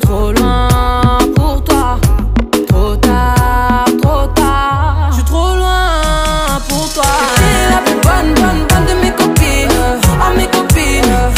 trop